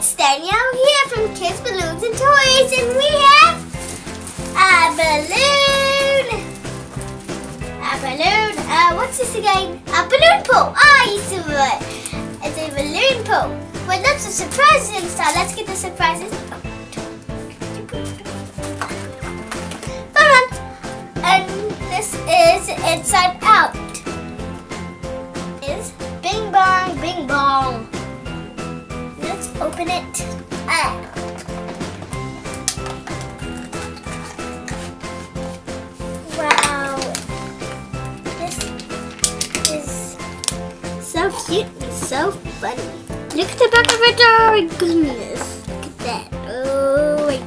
it's Danielle here from Kids Balloons and Toys, and we have a balloon. A balloon. Uh, what's this again? A balloon pool. Ah, oh, you see it. It's a balloon pool. With lots of surprises inside. Let's get the surprises.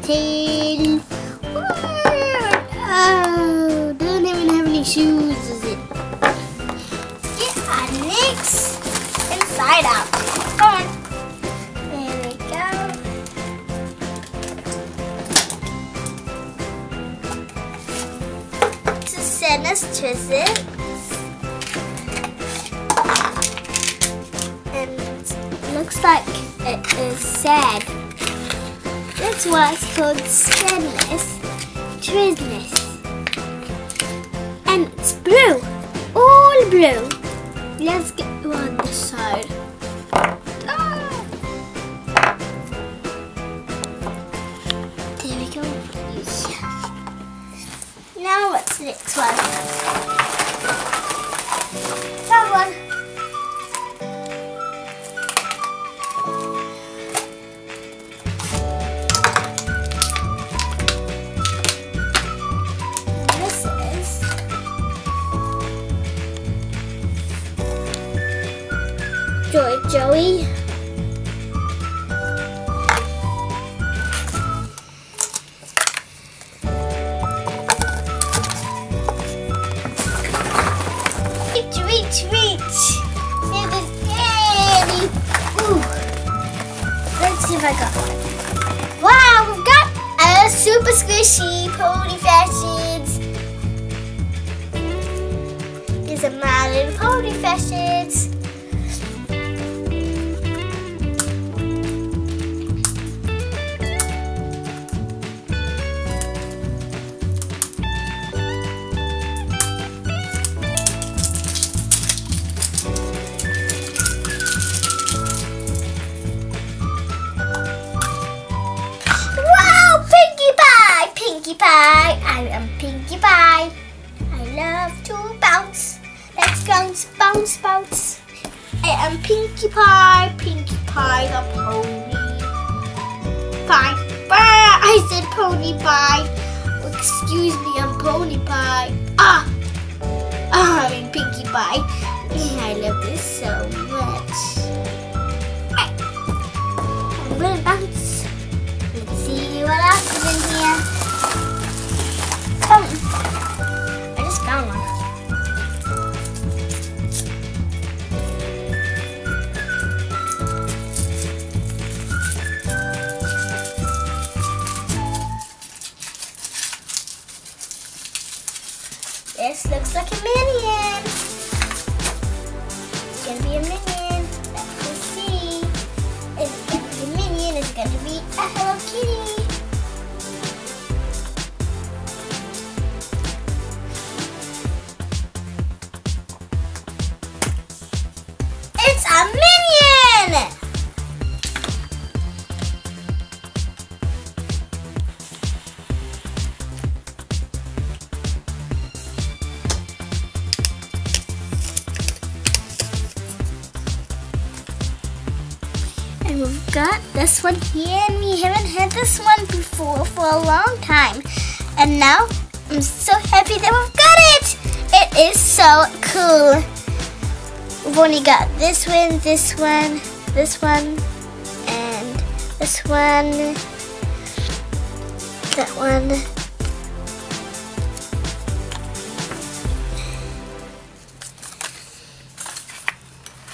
Tail. Oh, don't even have any shoes, is it? Get our next inside out. Come on. There we go. To send us. And it looks like it is sad. That's why called sadness. Twizzlers. And it's blue. All blue. Let's get one this side. Ah. There we go. Now what's the next one? That one. If I got one. Wow, we've got a super squishy pony fashions. Are my little pony fashions. Pie, Pinkie Pie the pony. Pie. Bah, I said pony pie. Excuse me, I'm pony pie. Ah! Ah, I mean Pinkie Pie. I love this so much. I'm gonna bounce. A minion. Got this one here, and we haven't had this one before for a long time. And now I'm so happy that we've got it! It is so cool. We've only got this one, this one, this one, and this one, that one.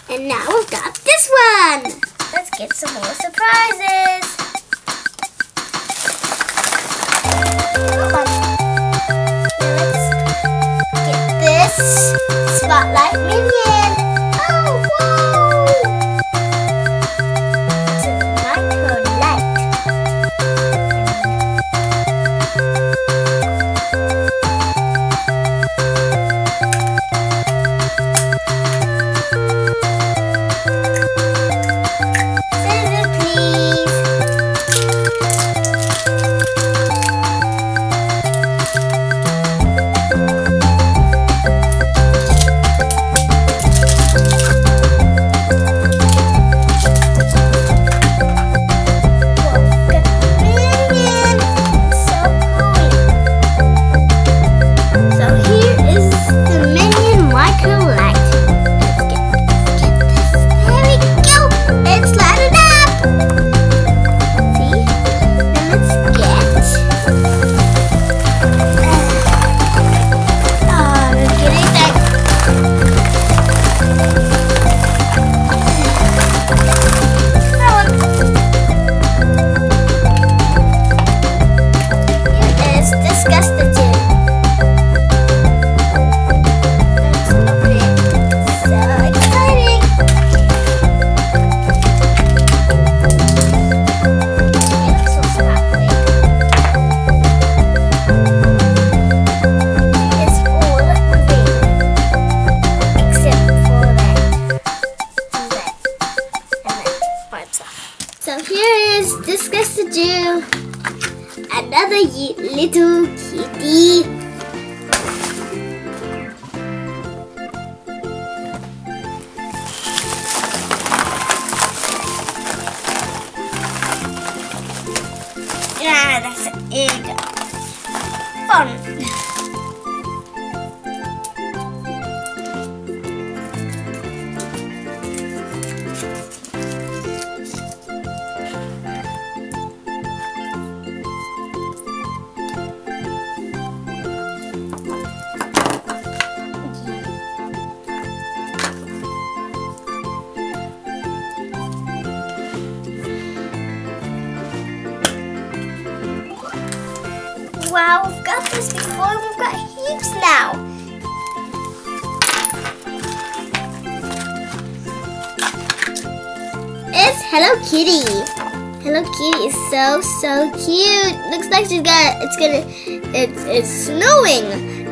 And now we've got this one. Get some more surprises. Let's get this spotlight minion. Oh, whoa! discuss to do. Another little kitty. It's Hello Kitty. Hello Kitty is so so cute. Looks like she's got it's gonna it's it's snowing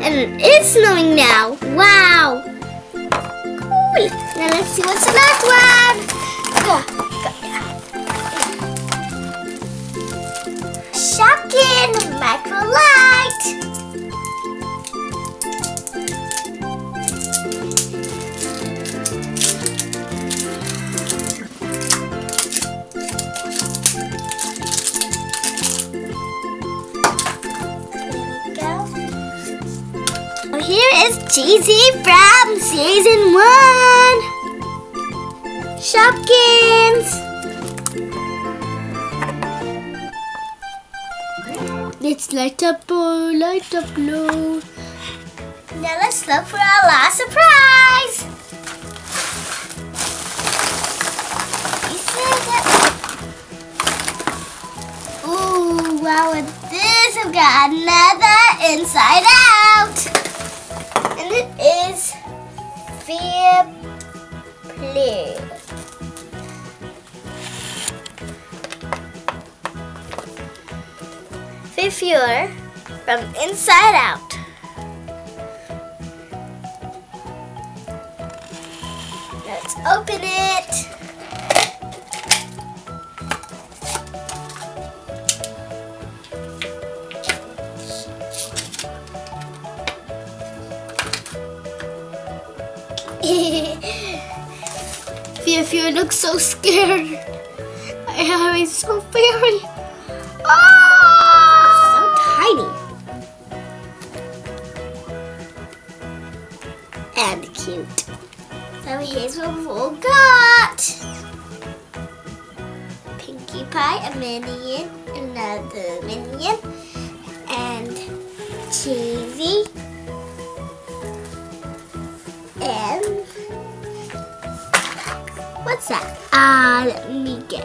and it is snowing now. Wow. Cool. Now let's see what's the last one. Go. Shopkin Microlight. Cheesy from season one. Shopkins. Let's light up, oh, light up low. Now let's look for our last surprise. Ooh, wow, this I've got another inside out. Play. Fear from Inside Out. Let's open it. Fear Fear looks so scared. Yeah, he's so very. Oh! So tiny. And cute. So here's what we've all got. Pinkie Pie, a minion, another minion, and Cheesy, what's that? Ah, let me guess.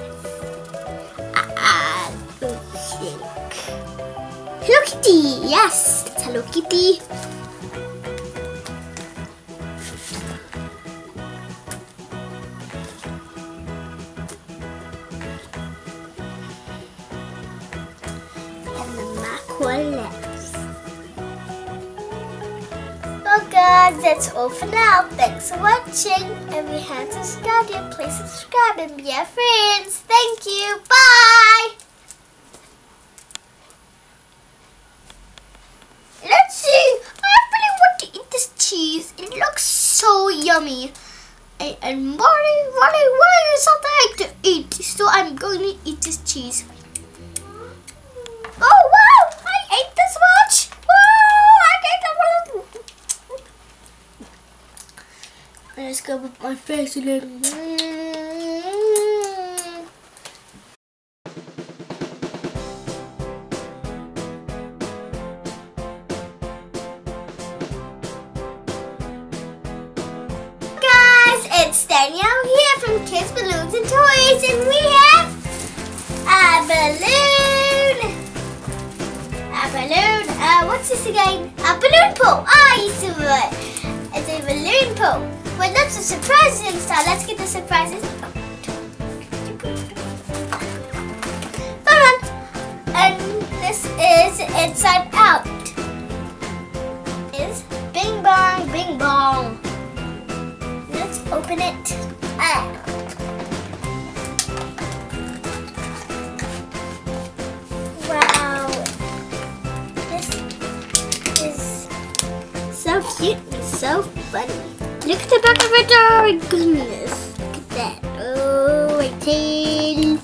Uh, think. Hello Kitty. Yes, it's Hello Kitty. That's all for now. Thanks for watching. And we have to subscribe yet, please subscribe and be our friends. Thank you. Bye. Let's see. I really want to eat this cheese. It looks so yummy. And, Molly, Molly, Molly is something to eat. So I'm going to eat this cheese. Oh wow! I ate this much! Wow! I ate a lot. Go with my face in it. Guys, it's Danielle here from Kids Balloons and Toys, and we have a balloon. A balloon. Uh, what's this again? A balloon pool. Ah, I used to it. It's a balloon pool. With lots of surprises inside. Let's get the surprises. Fun. And this is Inside Out. Is Bing Bong Bing Bong. Let's open it. Wow. This is so cute and so funny. Look at the back of it. Oh my goodness. Look at that. Oh, my tail.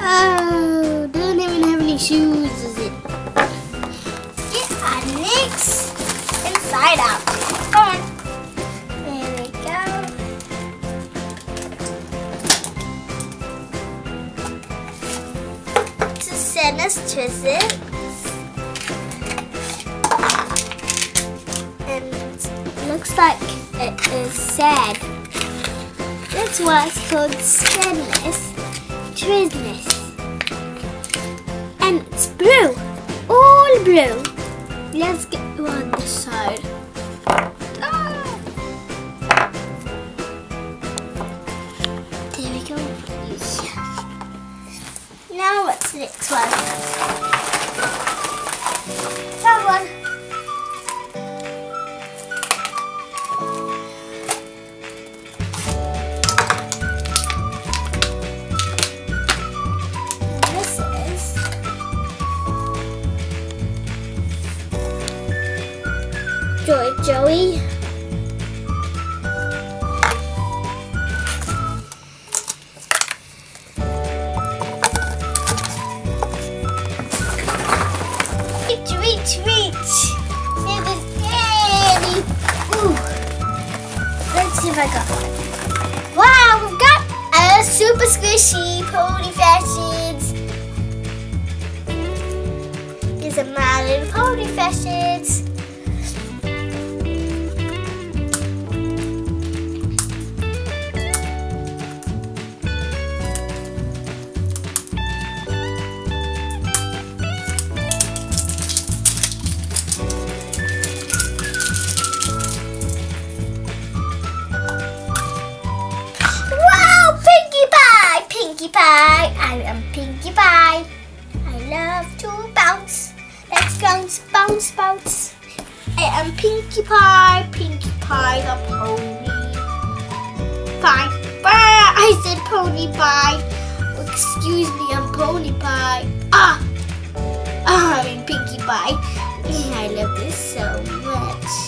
Oh, don't even have any shoes, is it? Get our next inside out. That's why it's called Sadness Twizzlers. And it's blue. All blue. Let's get you on this side. Ah. There we go. Now what's the next one? Super squishy pony fashions. Are my little pony fashions. Bounce. I am Pinkie Pie, Pinkie Pie, the pony. Pie. Pie. I said pony pie. Excuse me, I'm pony pie. Ah! Ah, I mean Pinkie Pie. I love this so much.